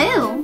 blue.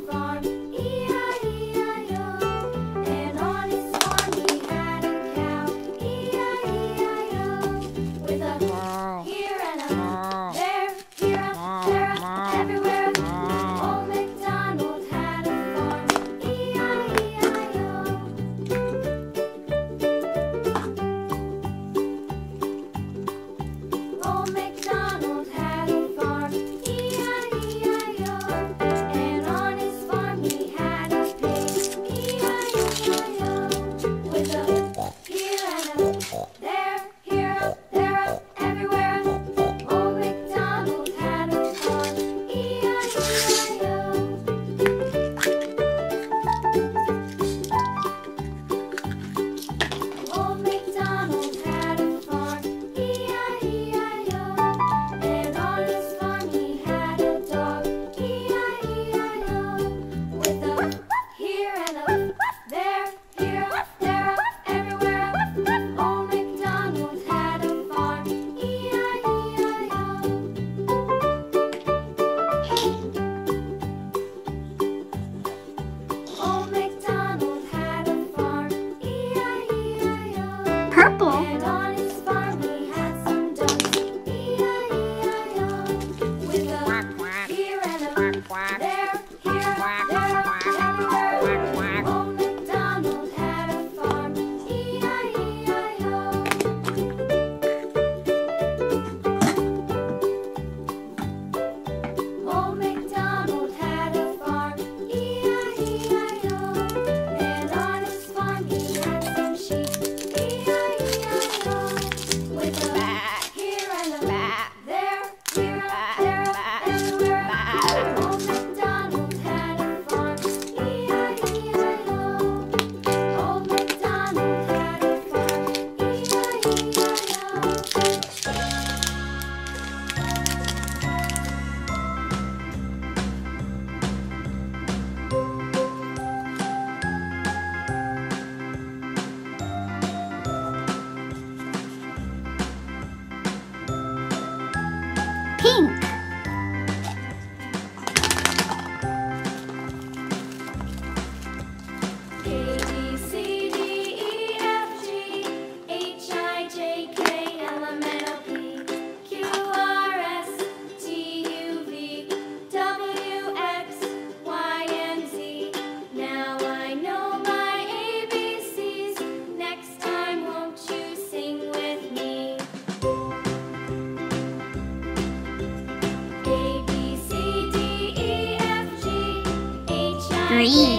Green.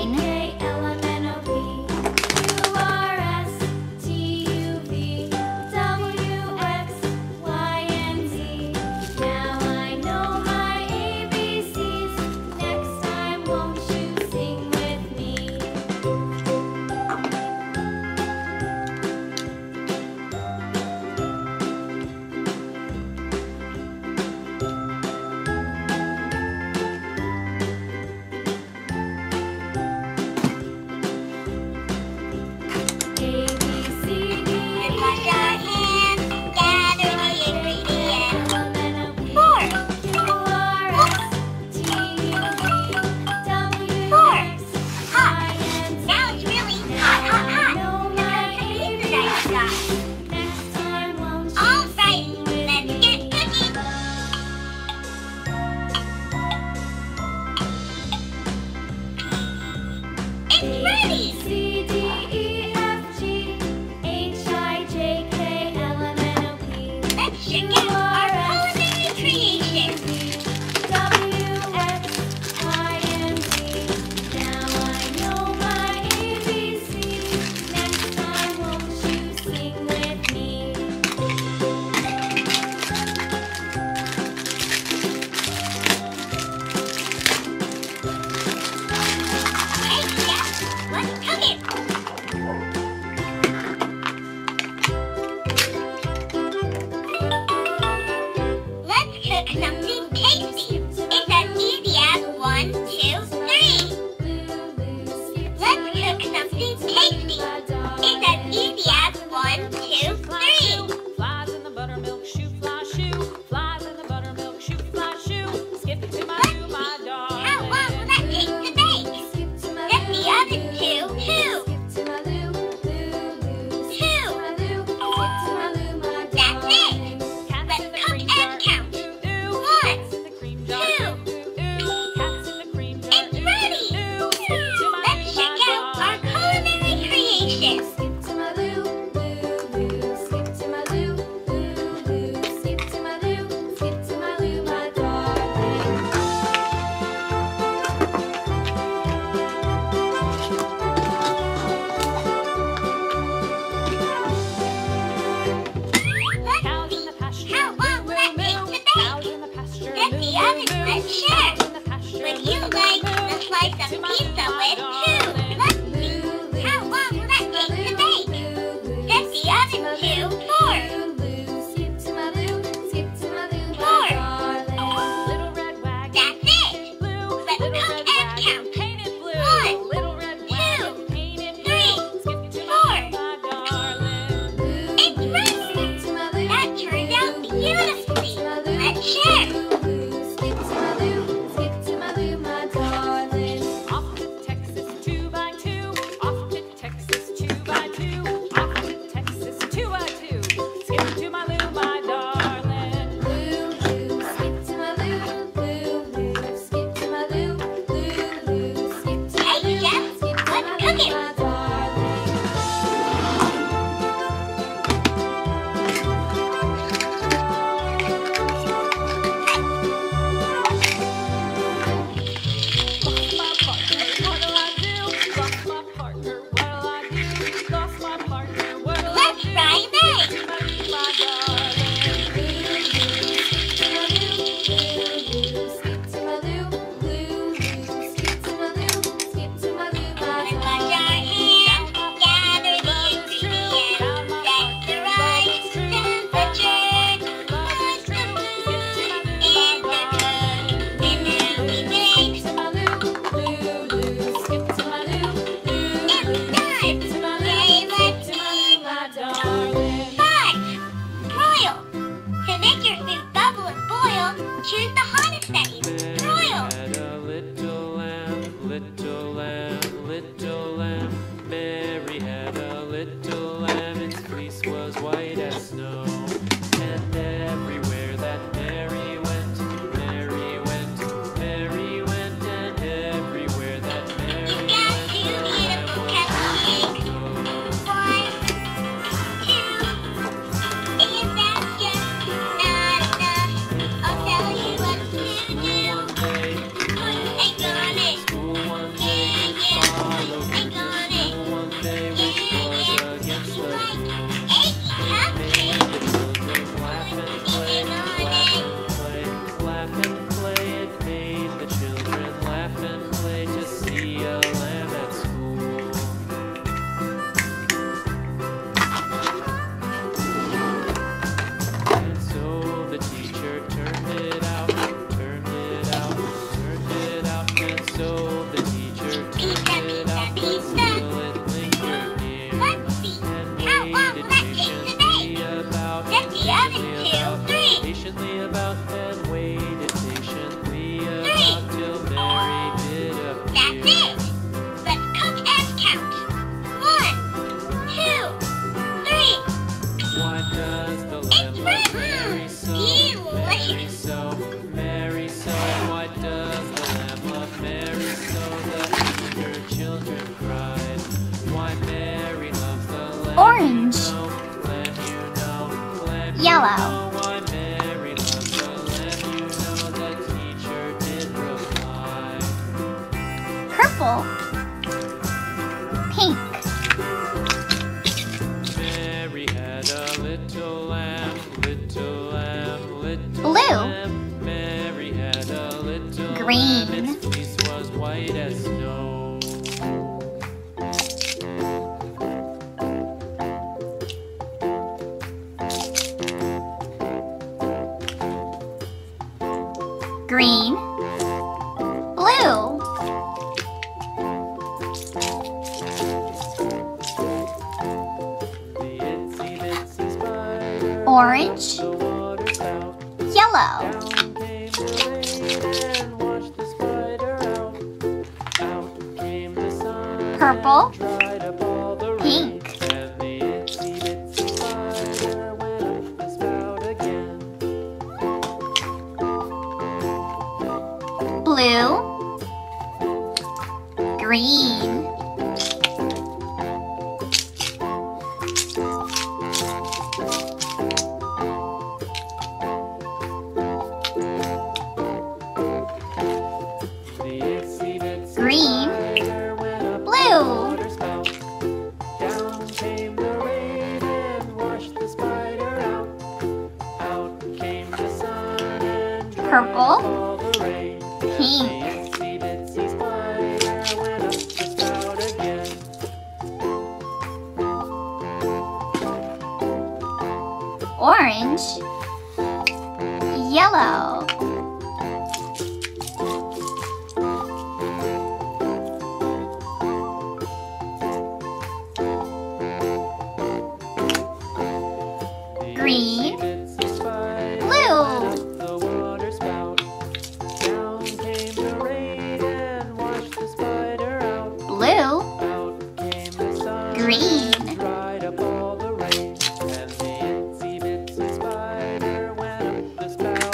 Had Green. Hello.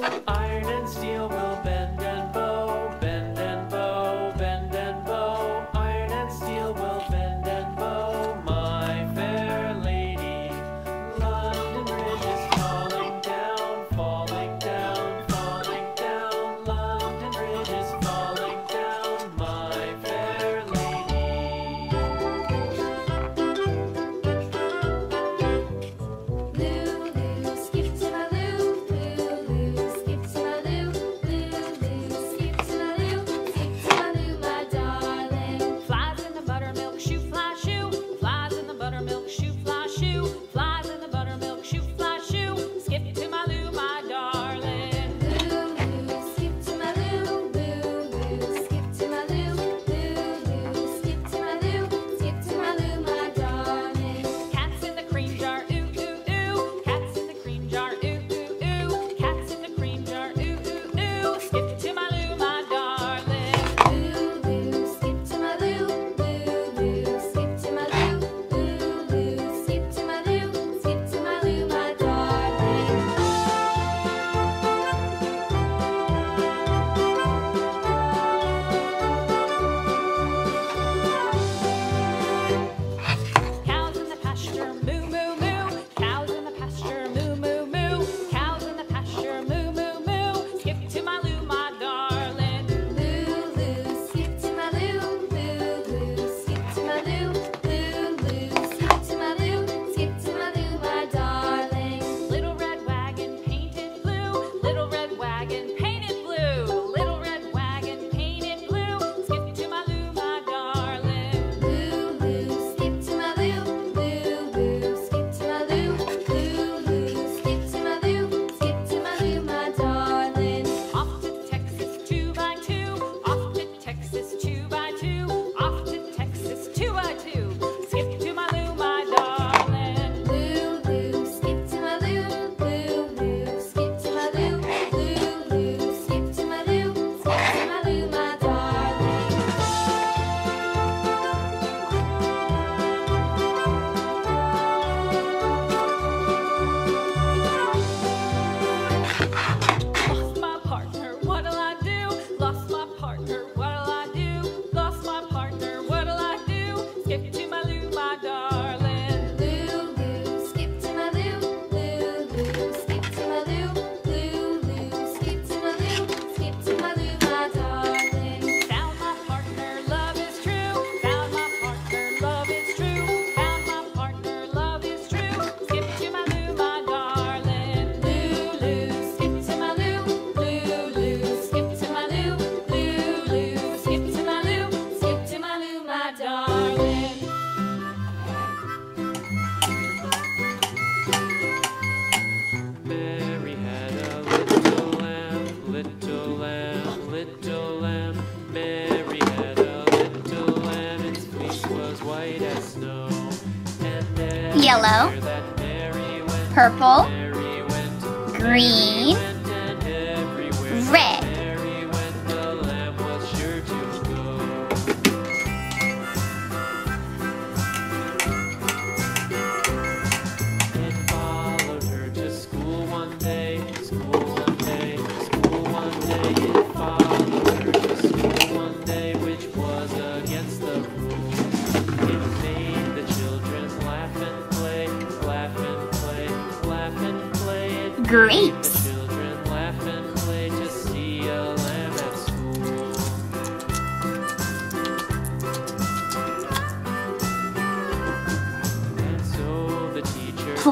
Bye.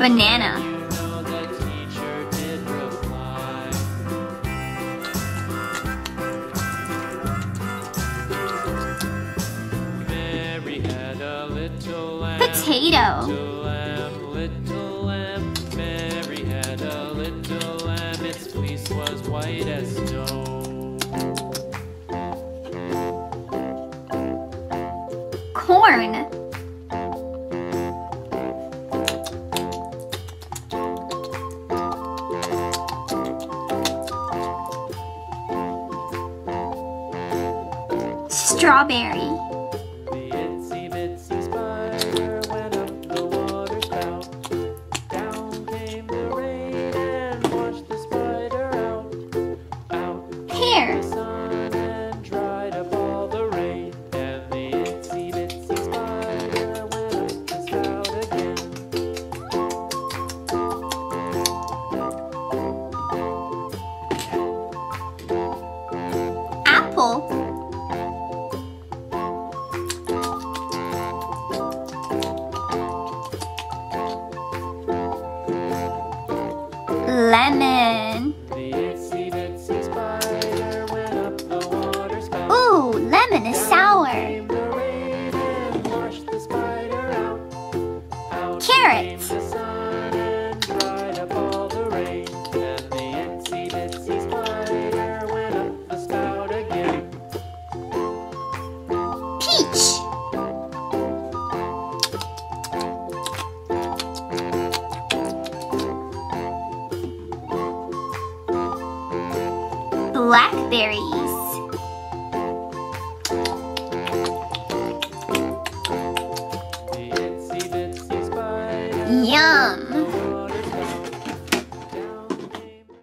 lamb. potato, strawberry,